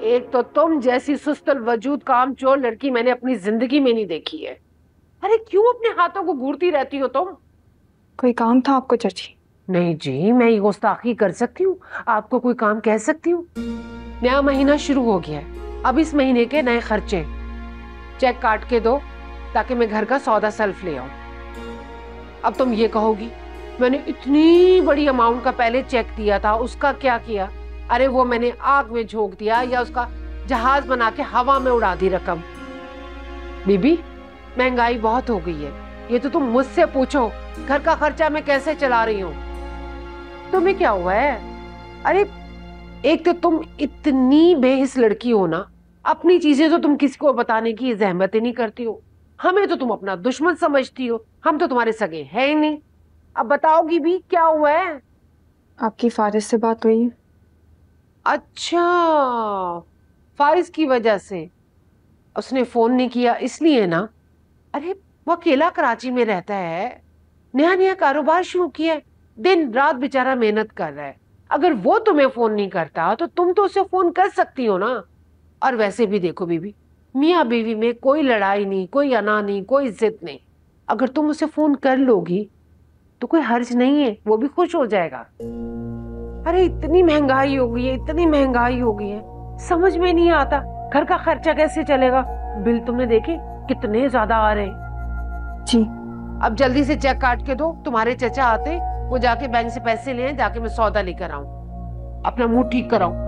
एक तो तुम जैसी सुस्तल वजूद काम चोर लड़की मैंने अपनी ज़िंदगी में नहीं देखी है। अरे क्यों अपने हाथों को घूरती रहती हो तुम? कोई काम था आपको चाची नहीं जी मैं ये गुस्ताखी कर सकती हूँ। आपको कोई काम कह सकती हूँ? नया महीना शुरू हो गया है। अब इस महीने के नए खर्चे। चेक काट के दो ताकि मैं घर का सौदा सेल्फ ले आऊँ। अब तुम ये कहोगी मैंने इतनी बड़ी अमाउंट का पहले चेक दिया था उसका क्या किया? अरे वो मैंने आग में झोंक दिया या उसका जहाज़ बना के हवा में उड़ा दी रकम। बीबी, महँगाई बहुत हो गई है। ये तो तुम मुझसे पूछो, घर का खर्चा मैं कैसे चला रही हूँ? तुम्हें क्या हुआ है? अरे, एक तो तुम इतनी बेहिस लड़की हो ना, अपनी चीज़ें तो तुम किसी को बताने की जहमत ही नहीं करती हो। हमें तो तुम अपना दुश्मन समझती हो, हम तो तुम्हारे सगे है ही नहीं। अब बताओगी भी क्या हुआ है? आपकी फारिस से बात हुई। है अच्छा फारिस की वजह से। उसने फ़ोन नहीं किया, इसलिए ना। अरे, वो अकेला कराची में रहता है। नया नया कारोबार शुरू किया है। दिन रात बेचारा मेहनत कर रहा है। अगर वो तुम्हें फ़ोन नहीं करता तो तुम तो उसे फ़ोन कर सकती हो ना। और वैसे भी देखो बीबी मियाँ बीवी में कोई लड़ाई नहीं, कोई अना नहीं, कोई इज़्ज़त नहीं। अगर तुम उसे फ़ोन कर लोगी तो कोई हर्ज नहीं है, वो भी खुश हो जाएगा। अरे, इतनी महँगाई हो गई है, इतनी महँगाई हो गई है। समझ में नहीं आता, घर का खर्चा कैसे चलेगा? बिल तुमने देखे? कितने ज़्यादा आ रहे हैं। जी, अब जल्दी से चेक काट के दो, तुम्हारे चचा आते, वो जाके बैंक से पैसे ले जाके मैं सौदा लेकर आऊँ। अपना मुँह ठीक कराऊं।